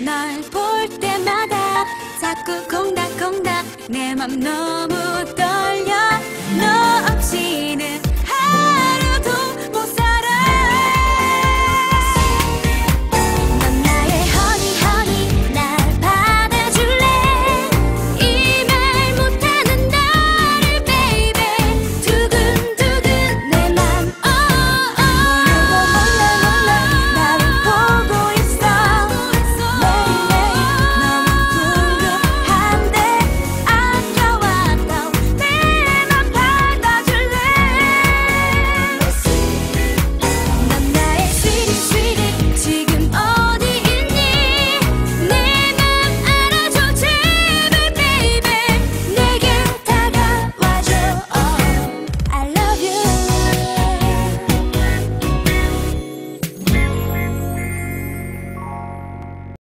널 볼 때마다 자꾸 콩닥콩닥 내 맘 너무 떨려.